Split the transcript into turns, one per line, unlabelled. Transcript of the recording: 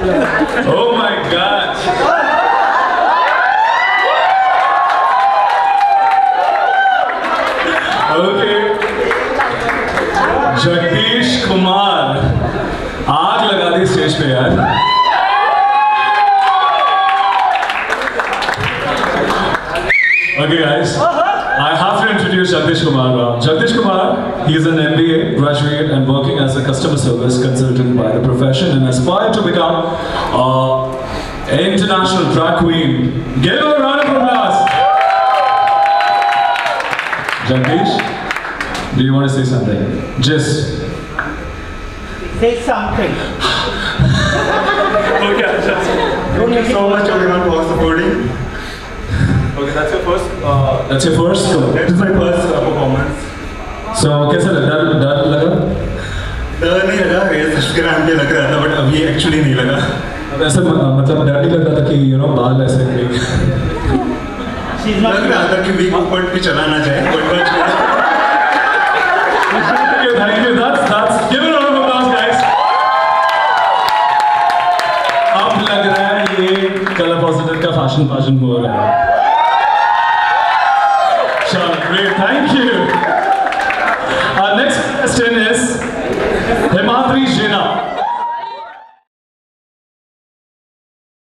Oh my god. Okay. Jagdish Kumar आग लगा दी stage पे यार Okay guys, I have to introduce Jagdish Kumar now. Jagdish Kumar, he is an MBA graduate and working as a customer service consultant by the profession and aspired to become uh, an international drag queen. Give her a round of applause. Jagdish, do you want to say something? Just
Say something.
Okay, Thank you so much everyone for supporting. That's your first. Uh,
that's your first. So,
that my first uh, performance.
so कैसा लगा? डर डर लगा?
डर नहीं लगा race Instagram पे लग रहा था बट अभी एक्चुअली नहीं लगा
म- मतलब डर नहीं लग रहा था कि यू नो बाल ऐसे
लग रहा था कि वीक ऊपर भी चला ना जाए
but you, thank you. That's that's. Give it a round of applause, guys. अब लग रहा है ये कलर पॉजिटिव का फ़ैशन फ़ैशन हो रहा है great, thank you. Our next question is Himadri Jina.